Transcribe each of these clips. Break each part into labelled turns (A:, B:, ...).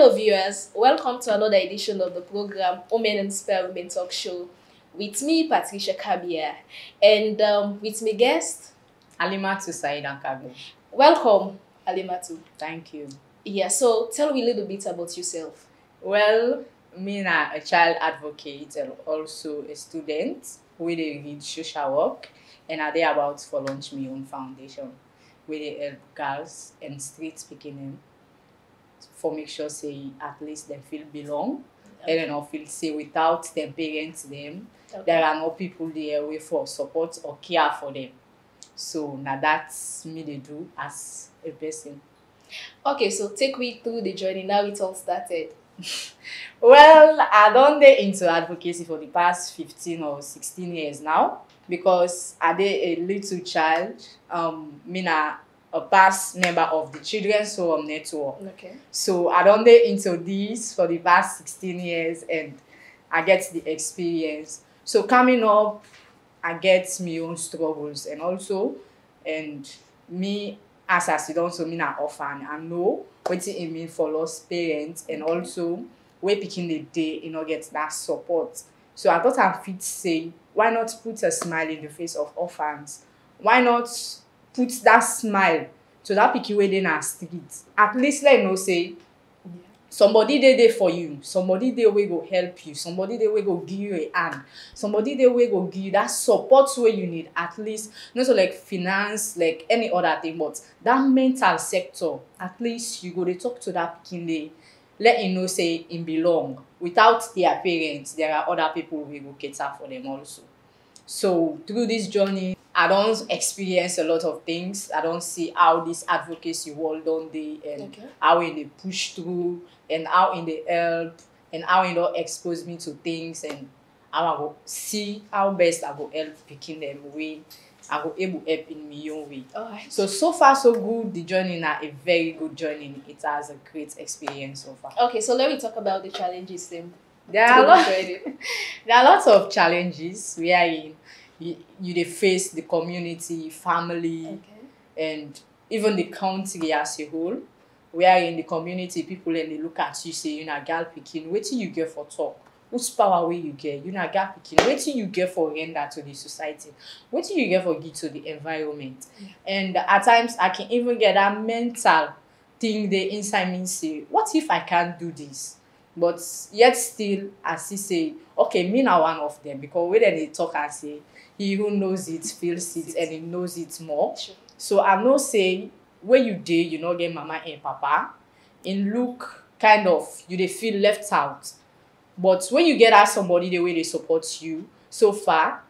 A: Hello, viewers. Welcome to another edition of the program Women Inspire Women Talk Show with me, Patricia Kabia, and um, with my guest,
B: Alimatu Sahida Kargbo.
A: Welcome, Alimatu.
B: Thank you.
A: Yeah, so tell me a little bit about yourself.
B: Well, me na a child advocate and also a student where they read social work and are they about for launch me own foundation where they help girls and street speaking them for make sure say at least they feel belong okay. and then feel say without their parents them okay. there are no people there way for support or care for them. So now that's me they do as a person.
A: Okay, so take me through the journey. Now it all started.
B: well, I don't get into advocacy for the past 15 or 16 years now because I did a little child. Um, me na a past member of the Children's Forum Network.
A: Okay.
B: So I don't get into this for the past 16 years and I get the experience. So coming up, I get my own struggles and also and me as a student so me na orphan I know wetin e mean for lost parents and okay. also wey pikin dey dey e no get that support so I thought I fit say why not put a smile in the face of orphans why not put that smile to that pikin wey dey na street. At least let know say somebody dey there for you. Somebody dey wey go help you. Somebody dey wey go give you a hand. Somebody dey wey go give you that support wey you need. At least no so like finance like any other thing but that mental sector at least you go dey talk to that pikin dey let him know say him belong. Without their parents there are other people wey go cater for them also. So through this journey I don't experience a lot of things. I don't see how this advocacy world don dey and
A: Okay.
B: how in dey push through and how in dey help and how e don expose me to things and how I go see how best I go help picking them wey I go able help in my own way. So so far so good. The journey na a very good journey. It has a great experience so far.
A: Okay, so let me talk about the challenges then.
B: There are a lot. there are lots of challenges wherein you, you dey face the community, family,
A: Okay.
B: and even the country as a whole where in the community people dem dey look at you say you na gal pikin wetin you get for talk? Whose power wey you get? You na gal pikin wetin you get for render to the society? Wetin you get for give to the environment?
A: Yeah.
B: and at times i can even get that mental thing dey inside me say what if i can't do this? But yet still i still say okay me na one of them because wey dem dey talk am say he who knows it feels it and he knows it more.
A: Sure.
B: so i know say where you dey you no get mama and papa. In look kind of you dey feel left out. But when you get that somebody dey wey dey support you so far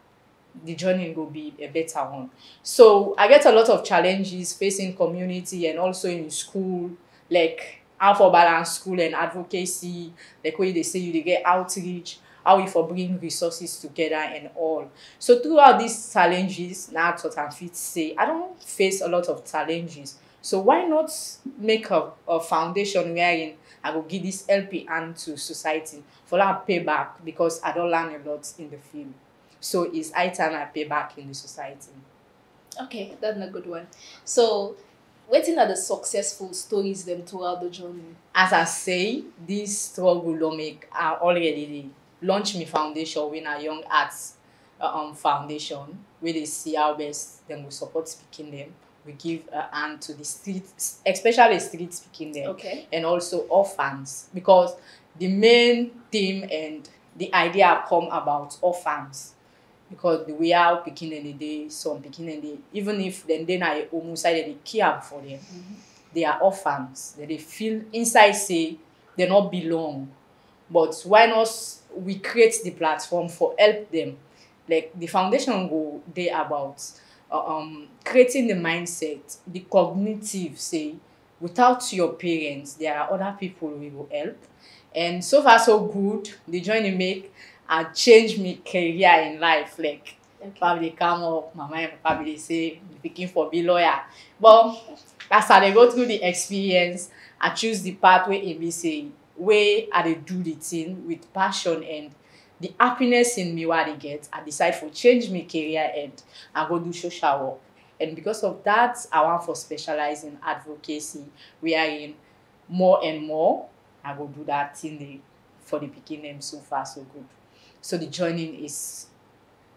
B: the journey go be a better one. So i get a lot of challenges facing community and also in school like how for balance school and advocacy like wey dey say you dey get outreach how you for bring resources together and all so throughout these challenges na what i fit say i don face a lot of challenges so why not make a a foundation wherein i go give this helping hand to society for am pay back because i don learn a lot in the field so it's high time i pay back in the society.
A: Okay, that's a good one. So, wetin are the successful stories them throughout the journey?
B: as i say this struggle don make i already dey launch me foundation wey na young arts um, foundation wey dey see our best then we support speaking them. We give a hand to the street especially street speaking them.
A: Okay.
B: and also orphans because the main theme and the idea come about orphans. Because the way how pikin dem dey dey some pikin dem dey even if dem dey na home side dey care for dem they are orphans. Dem dey feel inside say dem no belong but why not we create the platform for help them? Like the foundation go dey about uh, um, creating the mindset the cognitive say without your parents there are other people wey go help. And so far so good. The journey make i change me career in life. Like
A: Okay.
B: dey come up mama and papa dey say pikin for be lawyer. But as i go through the experience i choose the path wey e wey i do the thing with passion and the happiness in me what i get i decide for change my career and i go do social work and because of that i want for specialize in advocacy wherein more and more I go do that thing dey for the beginning so far so good. So the joining is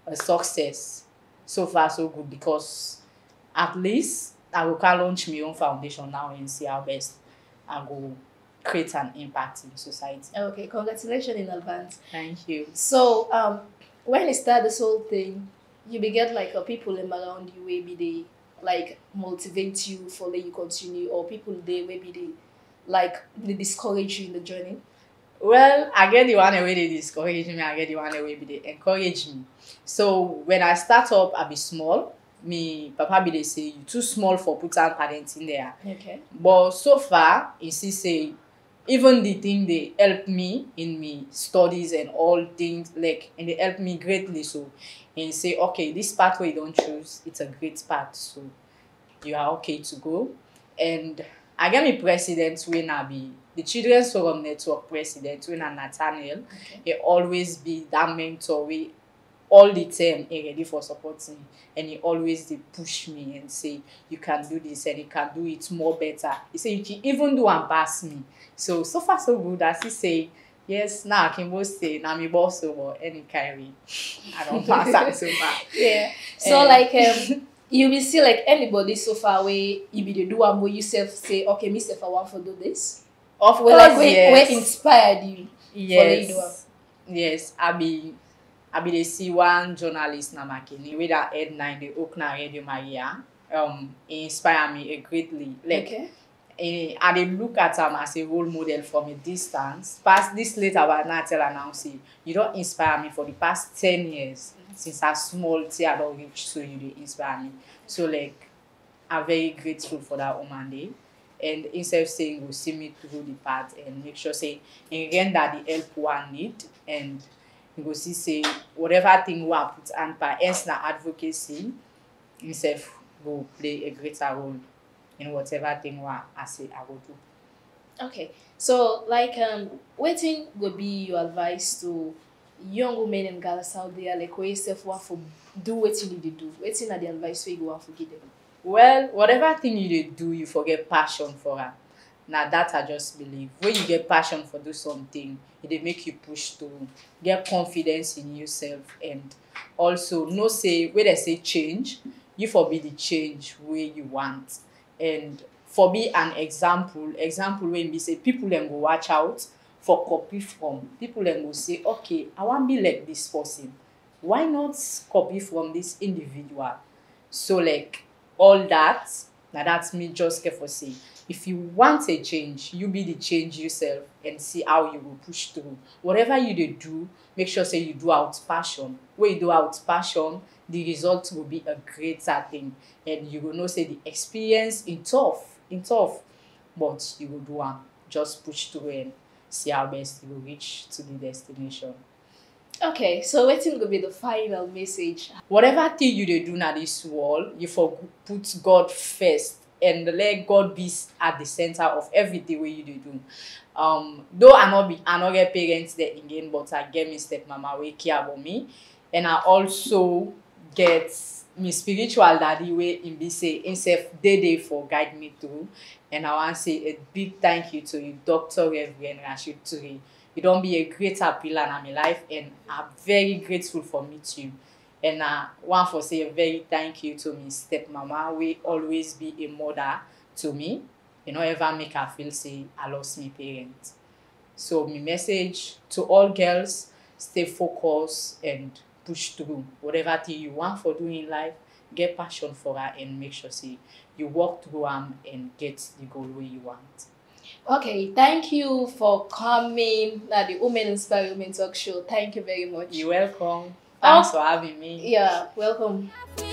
B: a success so far so good because at least I go can launch my own foundation now and see how best I go create an impact in society.
A: Okay, congratulations in advance.
B: Thank you.
A: So, um, when you start this whole thing, you be get like a people around you maybe they like motivate you for let you continue, or people they maybe they like they discourage you in the journey.
B: Well, I get the one wey dey discourage me, I get the one be dey encourage me. So when I start up, I be small. Me papa be dey say you too small for put hand talent in there.
A: Okay.
B: But so far, you see say even the thing they help me in me studies and all things like and they help me greatly so and say okay this path wey you don choose it's a great path so you are okay to go and I get me president wey na be the children's forum network president wey na Nathaniel
A: Okay.
B: he always be that mentor wey all the time he ready for supporting me and he always dey push me and say you can do this and you can do it more better he say you can even do am pass me so so far so good as he say yes now akimbo say na me boss o but any way i don pass am so far
A: Yeah. So
B: Eh.
A: like um you will see like anybody so far where you be the do am wey you self say okay me self I want to do this.
B: of
A: Well
B: course
A: like where,
B: yes
A: where inspired you. you do am.
B: yes yes i be abilesi wan journalist na makini with her headline the Okna Radio Maria um, inspire me greatly. Like,
A: okay.
B: And I dey look at am as a role model from a distance. Past this later, but now I tell her now, say, you don inspire me for the past 10 years. Since I small till I don reach, so you dey inspire me. So like, I'm very grateful for that woman dey. And instead of saying, go see me through the path and make sure say, in render the help one need and you go see say whatever thing wey I put hand by hence na advocacy himself go play a greater role in whatever thing wey I say I go do.
A: Okay. So like um wetin go be your advice to young women and girls out there like wey self want for do wetin you dey do? Wetin na the advice wey you go want for give them?
B: Well, whatever thing you dey do, you for get passion for am. Na that I just believe. When you get passion for do something, e dey make you push through, get confidence in yourself and also know say wey dem say change, you for be the change wey you want. And for be an example, example wey be say people dem go watch out for copy from. People dem go say, okay, I wan be like this person. Why not copy from this individual? So like all that na that me just get for say if you want a change you be the change yourself and see how you will push through. Whatever you dey do make sure say you do out passion. When you do out passion the result will be a greater thing. And you will know say the experience e tough e tough but you will do am. Just push through and see how best you will reach to the destination.
A: Okay, so wetin go be the final message?
B: whatever thing you dey do na this world you for put god first and let god be at the center of everything wey you dey do. Um though i no be i no get parents there again but i get me step mama wey care about me. And i also get me spiritual daddy wey him be say him sef dey there for guide me through. And i wan say a big thank you to you doctor reverend rasheed ture you don be a greater pillar na my life and i'm very grateful for meet you and na one for say a very thank you to me step mama wey always be a mother to me You know, ever make her feel say i lost me parents. so my message to all girls stay focused and push through whatever thing you want for doing in life get passion for am and make sure say you work through am and get the goal wey you want.
A: Okay, thank you for coming at the Women Inspire Women Talk Show. Thank you very much.
B: You're welcome thanks for having me.
A: Yeah, welcome.
C: We